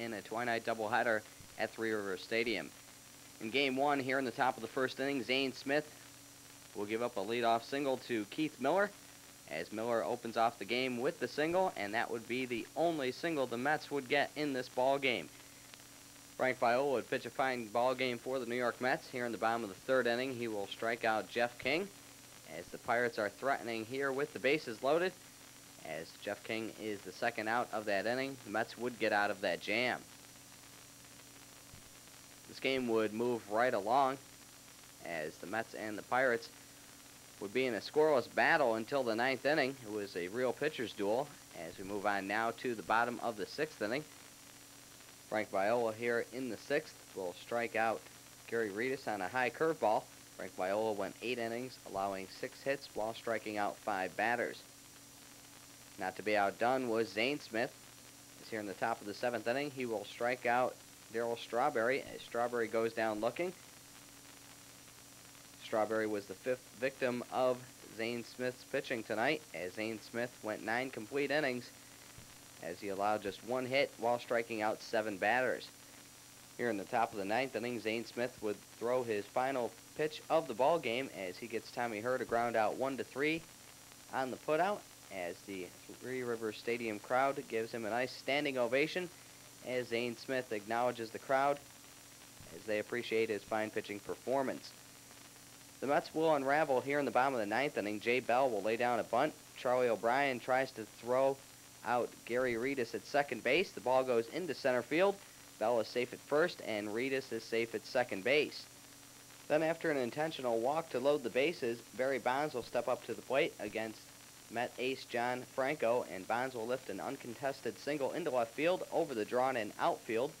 in a twilight doubleheader at Three Rivers Stadium. In game one, here in the top of the first inning, Zane Smith will give up a leadoff single to Keith Miller as Miller opens off the game with the single, and that would be the only single the Mets would get in this ball game. Frank Viola would pitch a fine ball game for the New York Mets. Here in the bottom of the third inning, he will strike out Jeff King as the Pirates are threatening here with the bases loaded. As Jeff King is the second out of that inning, the Mets would get out of that jam. This game would move right along as the Mets and the Pirates would be in a scoreless battle until the ninth inning. It was a real pitcher's duel as we move on now to the bottom of the sixth inning. Frank Viola here in the sixth will strike out Gary Redus on a high curveball. Frank Viola went eight innings, allowing six hits while striking out five batters. Not to be outdone was Zane Smith. He's here in the top of the seventh inning. He will strike out Darryl Strawberry as Strawberry goes down looking. Strawberry was the fifth victim of Zane Smith's pitching tonight, as Zane Smith went nine complete innings as he allowed just one hit while striking out seven batters. Here in the top of the ninth inning, Zane Smith would throw his final pitch of the ball game as he gets Tommy Herr to ground out one to three on the putout as the Three Rivers Stadium crowd gives him a nice standing ovation as Zane Smith acknowledges the crowd as they appreciate his fine pitching performance. The Mets will unravel here in the bottom of the ninth inning. Jay Bell will lay down a bunt. Charlie O'Brien tries to throw out Gary Redus at second base. The ball goes into center field. Bell is safe at first, and Redus is safe at second base. Then after an intentional walk to load the bases, Barry Bonds will step up to the plate against Met ace John Franco, and Bonds will lift an uncontested single into left field over the drawn-in outfield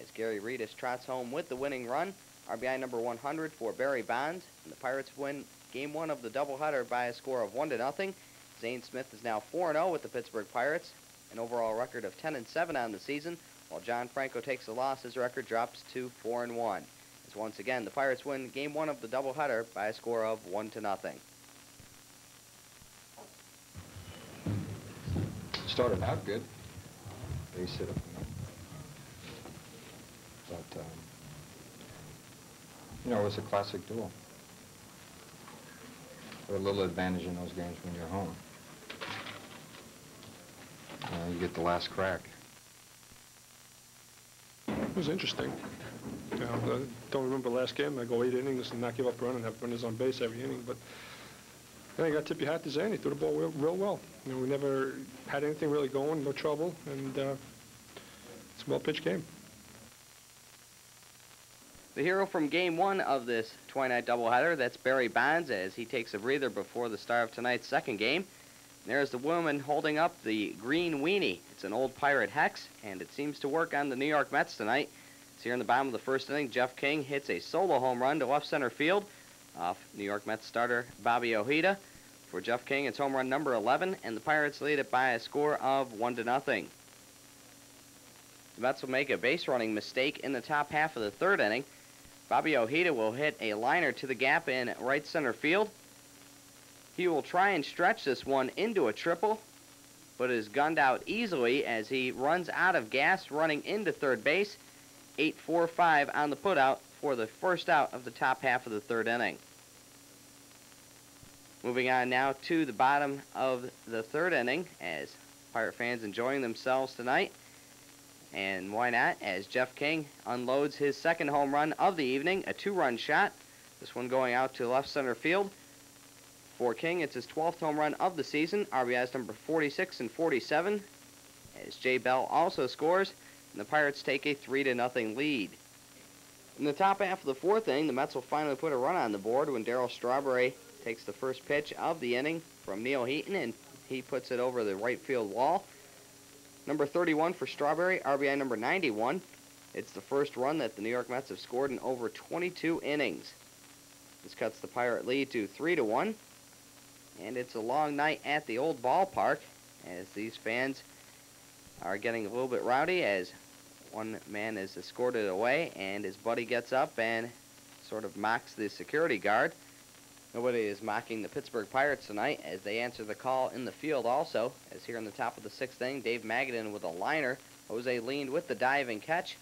as Gary Redus trots home with the winning run. RBI number 100 for Barry Bonds. And the Pirates win game one of the doubleheader by a score of 1 to nothing. Zane Smith is now 4-0 with the Pittsburgh Pirates, an overall record of 10 and 7 on the season, while John Franco takes the loss. His record drops to 4 and 1. As once again, the Pirates win game one of the doubleheader by a score of 1 to nothing. Started out good. Base hit up. But um, you know, it was a classic duel. a little advantage in those games when you're home. Uh, you get the last crack. It was interesting. You know, I don't remember the last game. I go eight innings and not give up a run and have runners on base every inning. But I got tip your hat to Zane. He threw the ball real, real well. You know, we never had anything really going, no trouble, and uh, it's a well-pitched game. The hero from game one of this twilight doubleheader, that's Barry Bonds, as he takes a breather before the start of tonight's second game. There's the woman holding up the green weenie. It's an old pirate hex, and it seems to work on the New York Mets tonight. It's here in the bottom of the first inning. Jeff King hits a solo home run to left center field off New York Mets starter Bobby Ojeda. For Jeff King, it's home run number 11, and the Pirates lead it by a score of 1 to nothing. The Mets will make a base running mistake in the top half of the third inning. Bobby Ojeda will hit a liner to the gap in right center field. He will try and stretch this one into a triple, but is gunned out easily as he runs out of gas running into third base. 8-4-5 on the putout for the first out of the top half of the third inning. Moving on now to the bottom of the third inning as Pirate fans enjoying themselves tonight. And why not? As Jeff King unloads his second home run of the evening, a two-run shot. This one going out to left center field. For King, it's his 12th home run of the season. RBIs number 46 and 47. As Jay Bell also scores, and the Pirates take a 3 to nothing lead. In the top half of the fourth inning, the Mets will finally put a run on the board when Darryl Strawberry takes the first pitch of the inning from Neal Heaton, and he puts it over the right field wall. Number 31 for Strawberry, RBI number 91. It's the first run that the New York Mets have scored in over 22 innings. This cuts the Pirate lead to 3 to 1. And it's a long night at the old ballpark as these fans are getting a little bit rowdy as one man is escorted away and his buddy gets up and sort of mocks the security guard. Nobody is mocking the Pittsburgh Pirates tonight as they answer the call in the field also. As here in the top of the sixth inning, Dave Magadan with a liner Jose Lind with the dive and catch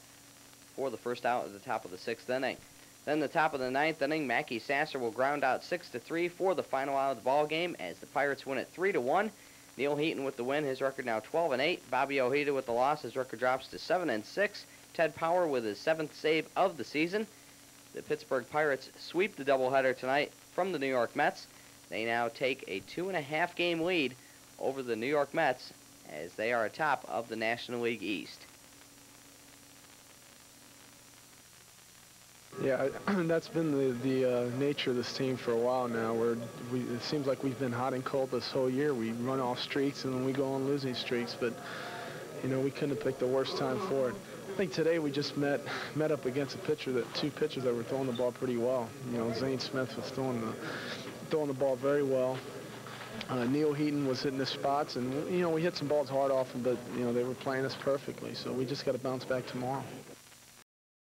for the first out at the top of the sixth inning. Then the top of the ninth inning, Mackey Sasser will ground out six to three for the final out of the ball game as the Pirates win it three to one. Neal Heaton with the win, his record now 12 and 8. Bobby Ojeda with the loss, his record drops to 7 and 6. Ted Power with his seventh save of the season. The Pittsburgh Pirates sweep the doubleheader tonight from the New York Mets. They now take a two and a half game lead over the New York Mets as they are atop of the National League East. Yeah, that's been the the uh, nature of this team for a while now. Where we it seems like we've been hot and cold this whole year. We run off streaks and then we go on losing streaks, but you know we couldn't have picked the worst time for it. I think today we just met met up against a pitcher that two pitchers that were throwing the ball pretty well. You know, Zane Smith was throwing the throwing the ball very well. Uh, Neal Heaton was hitting his spots, and you know we hit some balls hard off him, but you know they were playing us perfectly. So we just got to bounce back tomorrow.